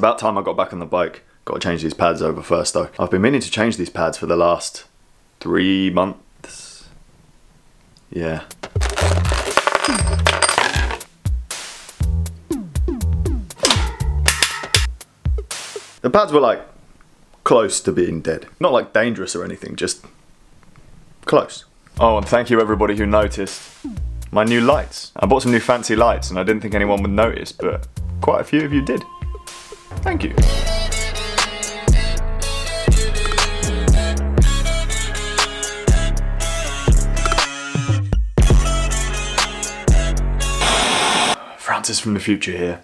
about time I got back on the bike. Got to change these pads over first though. I've been meaning to change these pads for the last three months. Yeah. The pads were like close to being dead. Not like dangerous or anything, just close. Oh, and thank you everybody who noticed my new lights. I bought some new fancy lights and I didn't think anyone would notice, but quite a few of you did. Thank you. Francis from the future here.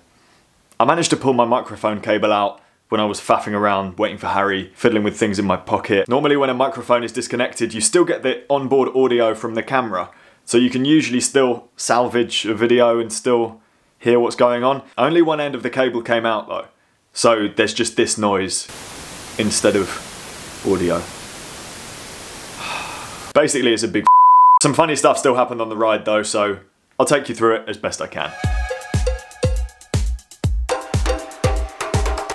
I managed to pull my microphone cable out when I was faffing around waiting for Harry, fiddling with things in my pocket. Normally when a microphone is disconnected, you still get the onboard audio from the camera. So you can usually still salvage a video and still hear what's going on. Only one end of the cable came out though. So there's just this noise instead of audio. Basically it's a big Some funny stuff still happened on the ride though, so I'll take you through it as best I can.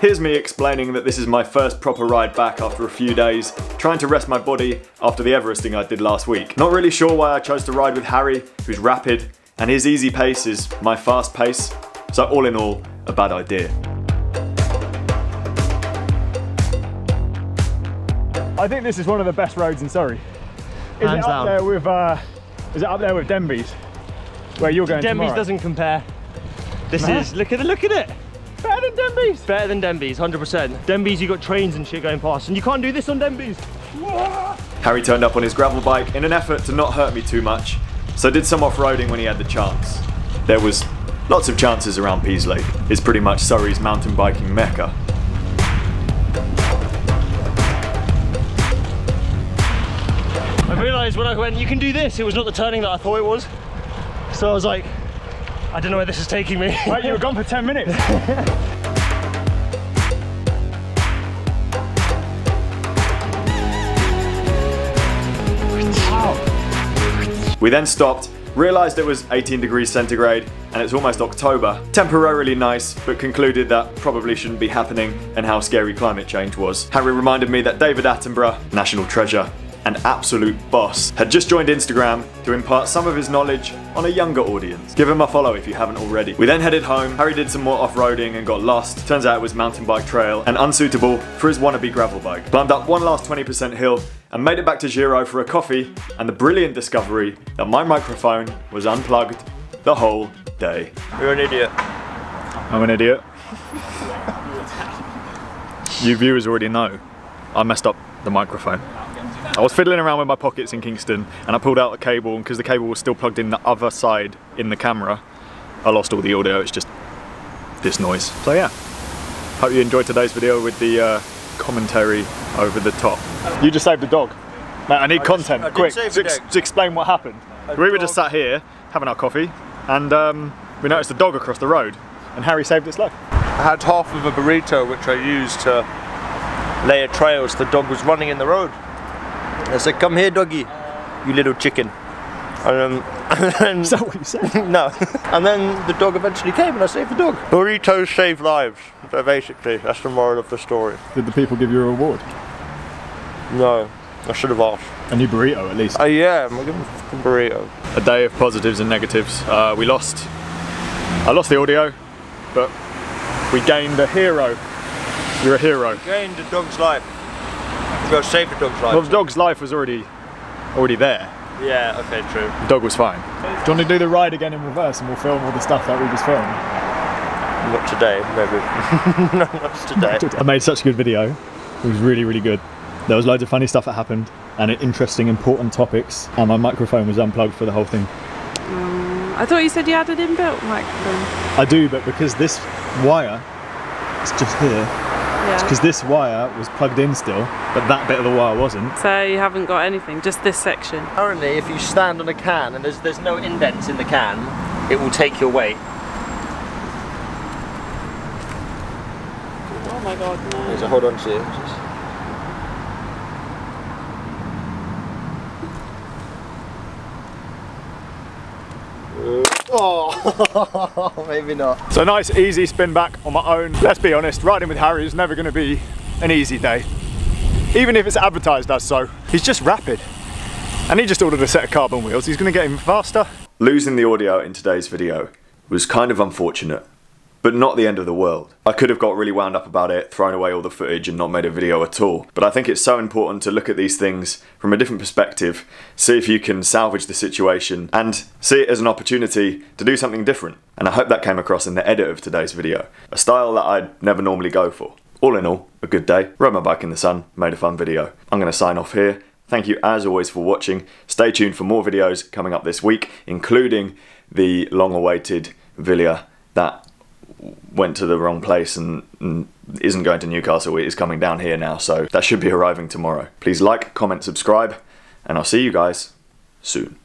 Here's me explaining that this is my first proper ride back after a few days, trying to rest my body after the Everesting I did last week. Not really sure why I chose to ride with Harry, who's rapid, and his easy pace is my fast pace, so all in all, a bad idea. I think this is one of the best roads in Surrey. Is Hands it up down. there with uh, is it up there with Denbies? Where you're going Denbies tomorrow? doesn't compare. This Huh? is, look at it, look at it. better than Denbies. Better than Denbies, 100%. Denbies, you got trains and shit going past, and you can't do this on Denby's. Harry turned up on his gravel bike in an effort to not hurt me too much, so did some off-roading when he had the chance. There was lots of chances around Peaslake. It's pretty much Surrey's mountain biking mecca. I realised when I went, you can do this, it was not the turning that I thought it was. So I was like, I don't know where this is taking me. Wait, you were gone for 10 minutes. We then stopped, realised it was 18 degrees centigrade and it's almost October. Temporarily nice, but concluded that probably shouldn't be happening and how scary climate change was. Harry reminded me that David Attenborough, national treasure, an absolute boss, had just joined Instagram to impart some of his knowledge on a younger audience. Give him a follow if you haven't already. We then headed home, Harry did some more off-roading and got lost. Turns out it was mountain bike trail and unsuitable for his wannabe gravel bike. Climbed up one last 20% hill and made it back to Giro for a coffee and the brilliant discovery that my microphone was unplugged the whole day. You're an idiot. I'm an idiot. you viewers already know I messed up the microphone. I was fiddling around with my pockets in Kingston and I pulled out the cable and because the cable was still plugged in the other side in the camera, I lost all the audio, it's just this noise. So yeah, hope you enjoyed today's video with the uh, commentary over the top. You just saved the dog. Mate, I need content, I quick, to, ex- to explain what happened. A we were just sat here having our coffee and um, we noticed a dog across the road and Harry saved its life. I had half of a burrito which I used to lay a trail so the dog was running in the road. I said, come here doggy, you little chicken. And, um, and then, Is that what you said? no. and then the dog eventually came and I saved the dog. Burritos save lives. So basically, that's the moral of the story. Did the people give you a reward? No, I should have asked. A new burrito at least. Oh yeah, I'm gonna give him a burrito. a day of positives and negatives. Uh, we lost, I lost the audio, but we gained a hero. You're a hero. Gained a dog's life. You gotta save the dog's life. Well, the dog's life was already, already there. Yeah, okay, true. The dog was fine. Do you want to do the ride again in reverse and we'll film all the stuff that we just filmed? Not today, maybe. no, not today. I made such a good video. It was really, really good. There was loads of funny stuff that happened and interesting, important topics. And my microphone was unplugged for the whole thing. Mm, I thought you said you had an inbuilt microphone. I do, but because this wire is just here, Yeah. because this wire was plugged in still, but that bit of the wire wasn't. So you haven't got anything, just this section. Apparently, if you stand on a can and there's, there's no indents in the can, it will take your weight. Oh my god, no. So hold on to it. Oh, maybe not. So nice easy spin back on my own. Let's be honest, riding with Harry is never going to be an easy day. Even if it's advertised as so. He's just rapid. And he just ordered a set of carbon wheels. He's going to get even faster. Losing the audio in today's video was kind of unfortunate, but not the end of the world. I could have got really wound up about it, thrown away all the footage and not made a video at all, but I think it's so important to look at these things from a different perspective, see if you can salvage the situation, and see it as an opportunity to do something different. And I hope that came across in the edit of today's video, a style that I'd never normally go for. All in all, a good day, rode my bike in the sun, made a fun video. I'm going to sign off here. Thank you as always for watching. Stay tuned for more videos coming up this week, including the long awaited Wilier that went to the wrong place and, and, isn't going to Newcastle. It is coming down here now, so that should be arriving tomorrow. Please like, comment, subscribe, and I'll see you guys soon.